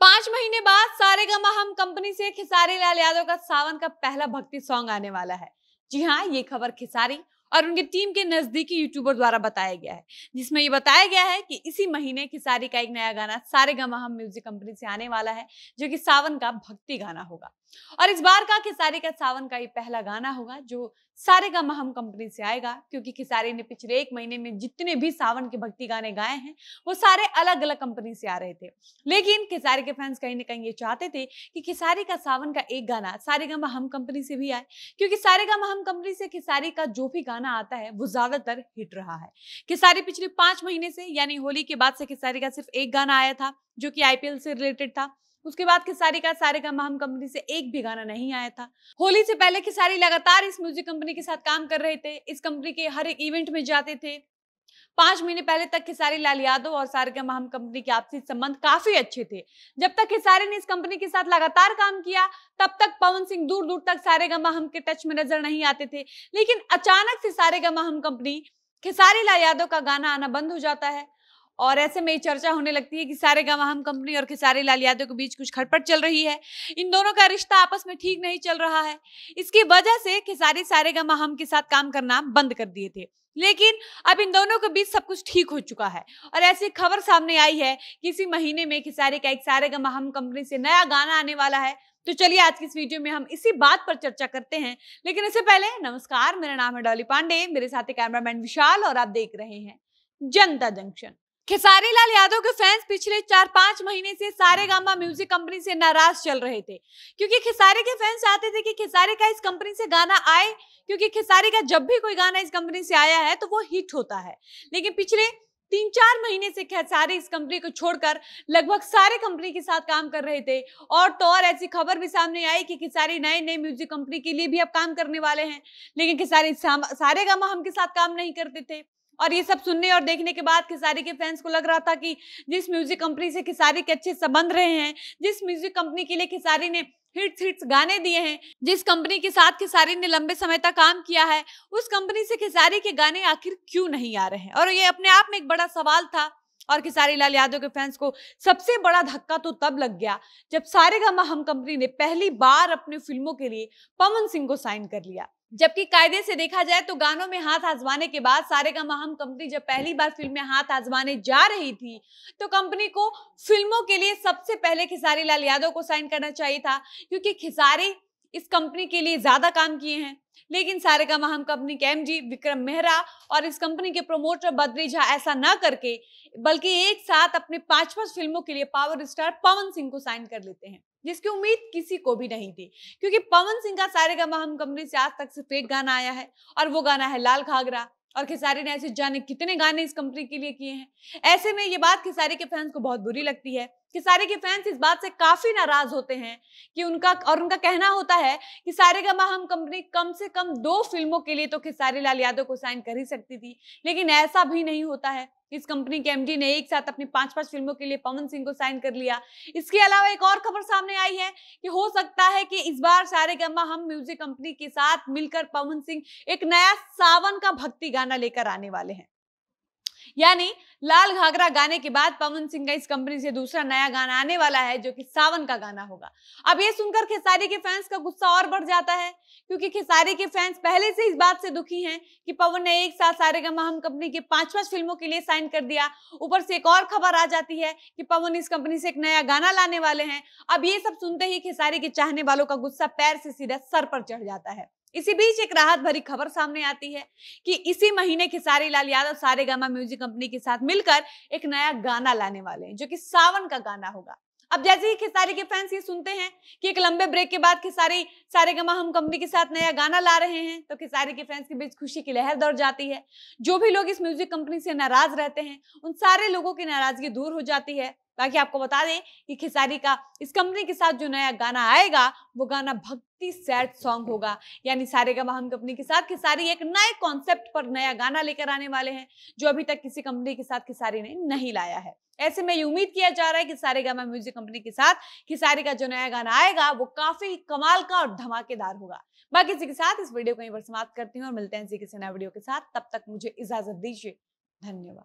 पाँच महीने बाद सारे गमा हम कंपनी से खिसारी लाल यादव का सावन का पहला भक्ति सॉन्ग आने वाला है। जी हाँ ये खबर खिसारी और उनकी टीम के नजदीकी यूट्यूबर द्वारा बताया गया है, जिसमें ये बताया गया है कि इसी महीने खिसारी का एक नया गाना सारे गमा हम म्यूज़िक कंपनी से आने वाला है, जो कि सावन का भक्ति गाना होगा। और इस बार का खिसारी का सावन का ये पहला गाना होगा, जो सारे का हम कंपनी से आएगा, क्योंकि खिसारी ने पिछले एक महीने में जितने भी सावन के भक्ति गाने गाए हैं, वो सारे अलग अलग कंपनी से आ रहे थे। लेकिन खिसारी के फैंस कहीं ना कहीं ये चाहते थे कि खिसारी का सावन का एक गाना सारे गा हम कंपनी से भी आए, क्योंकि सारे गा हम कंपनी से खिसारी का जो भी गाना आता है, वो ज़्यादातर हिट रहा है। खिसारी पिछले पाँच महीने से, यानी होली के बाद से खिसारी का सिर्फ़ एक गाना आया था, जो कि आईपीएल से रिलेटेड था उसके बाद खिसारी का, सारे का हम कंपनी से एक भी गाना नहीं आया था। होली से पहले खिसारी लगातार इस म्यूज़िक कंपनी के साथ काम कर रहे थे। इस कंपनी के हर एक इवेंट में जाते थे। पाँच महीने पहले तक खिसारी, लाल यादव और सारे का हम कंपनी के आपसी संबंध काफ़ी अच्छे थे। जब तक खिसारी ने इस कंपनी के साथ लगातार काम किया, तब तक पवन सिंह दूर दूर तक सारे गमा हम के टच में नज़र नहीं आते थे। लेकिन अचानक से सारे गमा हम कंपनी खिसारी, लाल यादव का गाना आना बंद हो जाता है। और ऐसे में चर्चा होने लगती है कि सारे हम कंपनी और खेसारी लाल यादव के बीच कुछ खटपट चल रही है। इन दोनों का रिश्ता आपस में ठीक नहीं चल रहा है। इसकी वजह से खेसारी सारे हम के साथ काम करना बंद कर दिए थे। लेकिन अब इन दोनों के बीच सब कुछ ठीक हो चुका है और ऐसी खबर सामने आई है कि इसी महीने में खिसारी का एक सारे गमा हम कंपनी से नया गाना आने वाला है। तो चलिए आज की इस वीडियो में हम इसी बात पर चर्चा करते हैं। लेकिन इससे पहले नमस्कार, मेरा नाम है डॉली पांडे, मेरे साथ कैमरामैन विशाल और आप देख रहे हैं जनता जंक्शन। खेसारी लाल यादव के फैंस पिछले चार पाँच महीने से सारे गामा म्यूज़िक कंपनी से नाराज़ चल रहे थे। क्योंकि खेसारी के फैंस चाहते थे कि खेसारी का इस कंपनी से गाना आए क्योंकि खेसारी का जब भी कोई गाना इस कंपनी से आया है तो वो हिट होता है। लेकिन पिछले तीन चार महीने से खेसारी इस कंपनी को छोड़कर लगभग सारे कंपनी के साथ काम कर रहे थे। और तो और ऐसी खबर भी सामने आई कि खेसारी नए नए म्यूज़िक कंपनी के लिए भी अब काम करने वाले हैं। लेकिन खेसारी सारे गामा हम के साथ काम नहीं करते थे। और ये सब सुनने और देखने के बाद खिसारी के फैंस को लग रहा था कि जिस म्यूज़िक कंपनी से खिसारी के अच्छे संबंध रहे हैं, जिस म्यूज़िक कंपनी के लिए खिसारी ने हिट्स हिट्स गाने दिए हैं, जिस कंपनी के साथ खिसारी ने लंबे समय तक काम किया है, उस कंपनी से खिसारी के गाने आखिर क्यों नहीं आ रहे हैं? और ये अपने आप में एक बड़ा सवाल था और खिसारी लाल यादव के फैंस को सबसे बड़ा धक्का तो तब लग गया जब सारे हम कंपनी ने पहली बार अपने फ़िल्मों के लिए पवन सिंह को साइन कर लिया। जबकि कायदे से देखा जाए तो गानों में हाथ आजमाने के बाद सारे का महम कंपनी जब पहली बार फ़िल्म में हाथ आजमाने जा रही थी तो कंपनी को फ़िल्मों के लिए सबसे पहले खिसारी लाल यादव को साइन करना चाहिए था, क्योंकि खिसारी इस कंपनी के लिए ज़्यादा काम किए हैं। लेकिन सारे का महम कंपनी के एमजी विक्रम मेहरा और इस कंपनी के प्रमोटर बद्री झा ऐसा न करके, बल्कि एक साथ अपने पाँच पाँच फ़िल्मों के लिए पावर स्टार पवन सिंह को साइन कर लेते हैं। जिसकी उम्मीद किसी को भी नहीं थी। क्योंकि पवन सिंह का सारे का हम कंपनी से आज तक सिर्फ़ एक गाना आया है और वो गाना है लाल घाघरा। और खेसारी ने ऐसे जाने कितने गाने इस कंपनी के लिए किए हैं। ऐसे में ये बात खेसारी के फैंस को बहुत बुरी लगती है। खिसारी के फैंस इस बात से काफ़ी नाराज़ होते हैं कि उनका, और उनका कहना होता है कि सारे गमा हम कंपनी कम से कम दो फ़िल्मों के लिए तो खिसारी लाल यादव को साइन कर ही सकती थी। लेकिन ऐसा भी नहीं होता है। इस कंपनी के एमडी ने एक साथ अपनी पाँच पाँच फ़िल्मों के लिए पवन सिंह को साइन कर लिया। इसके अलावा एक और खबर सामने आई है कि हो सकता है कि इस बार सारे गम्मा हम म्यूज़िक कंपनी के साथ मिलकर पवन सिंह एक नया सावन का भक्ति गाना लेकर आने वाले हैं। यानी लाल घाघरा गाने के बाद पवन सिंह का इस कंपनी से दूसरा नया गाना आने वाला है, जो कि सावन का गाना होगा। अब ये सुनकर खेसारी के फैंस का गुस्सा और बढ़ जाता है, क्योंकि खेसारी के फैंस पहले से इस बात से दुखी हैं कि पवन ने एक साथ सारे हम कंपनी के पाँच पाँच फ़िल्मों के लिए साइन कर दिया। ऊपर से एक और खबर आ जाती है कि पवन इस कंपनी से एक नया गाना लाने वाले हैं। अब ये सब सुनते ही खेसारी के चाहने वालों का गुस्सा पैर से सीधा सर पर चढ़ जाता है। इसी बीच एक राहत भरी खबर सामने आती है कि इसी महीने खेसारी लाल यादव, सारे गामा म्यूज़िक कंपनी के साथ मिलकर एक नया गाना लाने वाले हैं, जो कि सावन का गाना होगा। अब जैसे ही खेसारी के फैंस ये सुनते हैं कि एक लंबे ब्रेक के बाद खेसारी, सारे गमा हम कंपनी के साथ नया गाना ला रहे हैं तो खेसारी के फैंस के बीच खुशी की लहर दौड़ जाती है। जो भी लोग इस म्यूज़िक कंपनी से नाराज़ रहते हैं, उन सारे लोगों की नाराज़गी दूर हो जाती है। बाकी आपको बता दें कि खिसारी का, इस कंपनी के साथ जो नया गाना आएगा, वो गाना भक्ति सैड सॉन्ग होगा। यानी सारे का हम कंपनी के साथ खिसारी एक नए कॉन्सेप्ट पर नया गाना लेकर आने वाले हैं, जो अभी तक किसी कंपनी के साथ खिसारी ने नहीं लाया है। ऐसे में ये उम्मीद किया जा रहा है कि सारे गामा म्यूज़िक कंपनी के साथ खिसारी का जो नया गाना आएगा, वो काफ़ी कमाल का और धमाकेदार होगा। बाकी इसी के साथ इस वीडियो को यहीं पर समाप्त करती हूँ और मिलते हैं इसी किसी नए वीडियो के साथ। तब तक मुझे इजाज़त दीजिए। धन्यवाद।